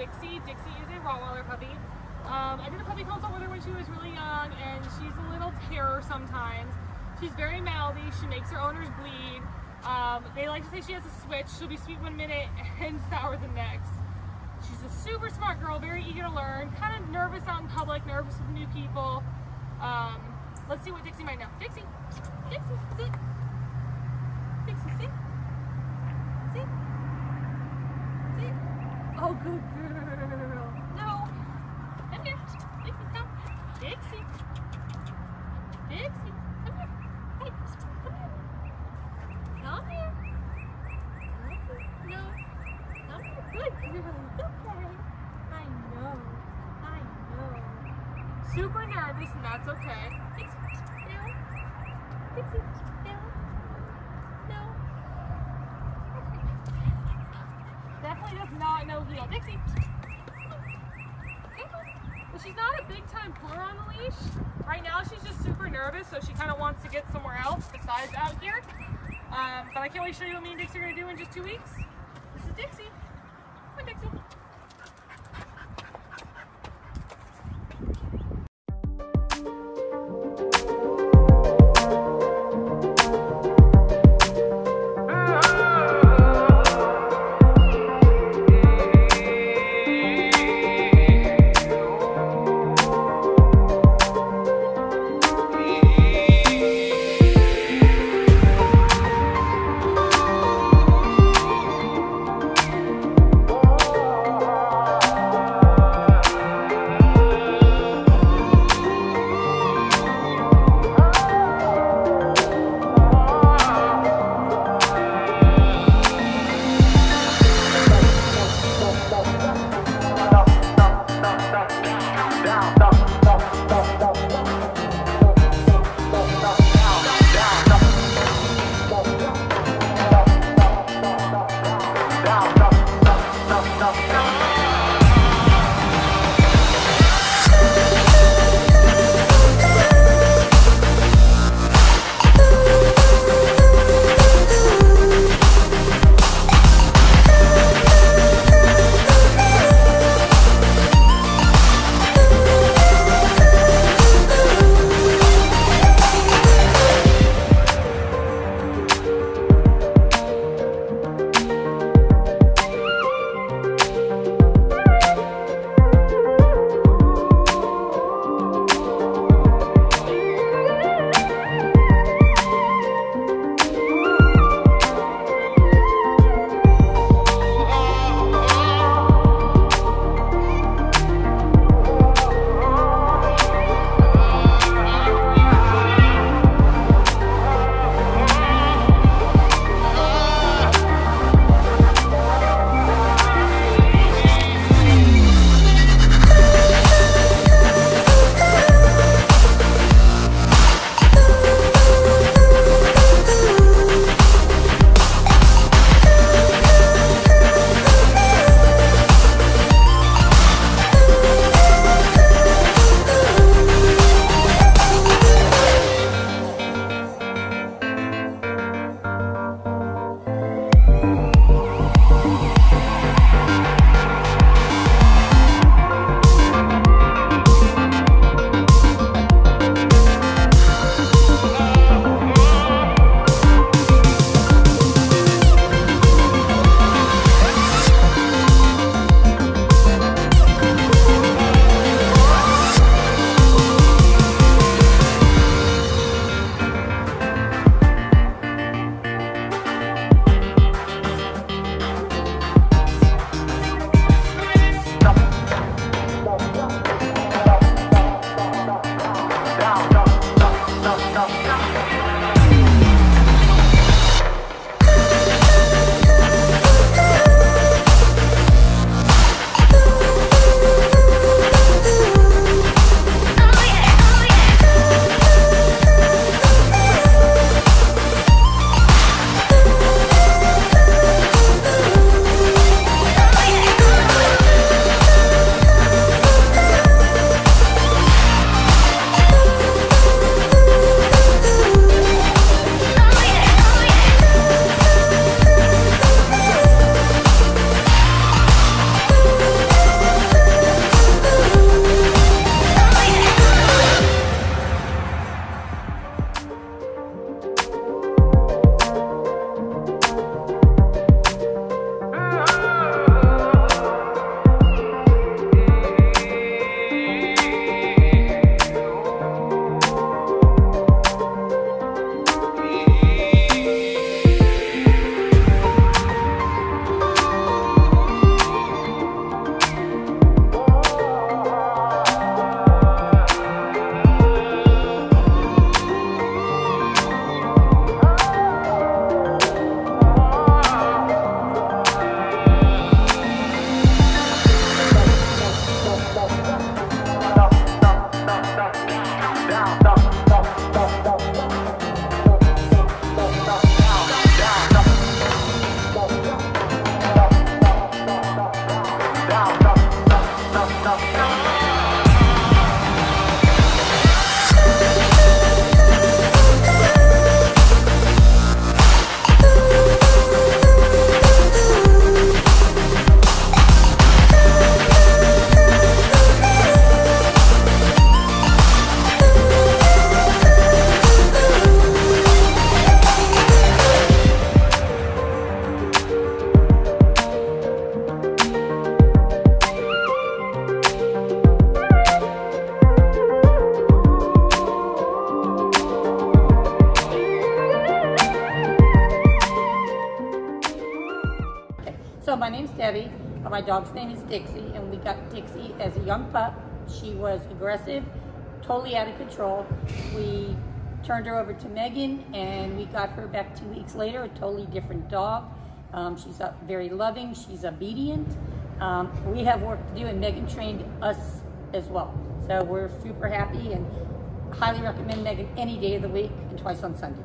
Dixie. Dixie is a Rottweiler puppy. Um, I did a puppy consult with her when she was really young, and she's a little terror sometimes. She's very mouthy. She makes her owners bleed. Um, they like to say she has a switch. She'll be sweet one minute and sour the next. She's a super smart girl, very eager to learn, kind of nervous out in public, nervous with new people. Um, let's see what Dixie might know. Dixie, Dixie, sit. Dixie. Sit. Sit. Oh, good girl. No. Come here. Dixie, come. Dixie. Dixie. I know. I know. Super nervous, and that's okay. Dixie, no. Dixie, no. No. Not know heel. Dixie. She's not a big time puller on the leash. Right now, she's just super nervous, so she kind of wants to get somewhere else besides out here. Um, but I can't wait to show you what me and Dixie are going to do in just two weeks. This is Dixie. Hi, Dixie. Debbie, but my dog's name is Dixie, and we got Dixie as a young pup. She was aggressive, totally out of control. We turned her over to Megan, and we got her back two weeks later, a totally different dog. Um, she's very loving, she's obedient. Um, we have work to do, and Megan trained us as well. So we're super happy and highly recommend Megan any day of the week and twice on Sunday.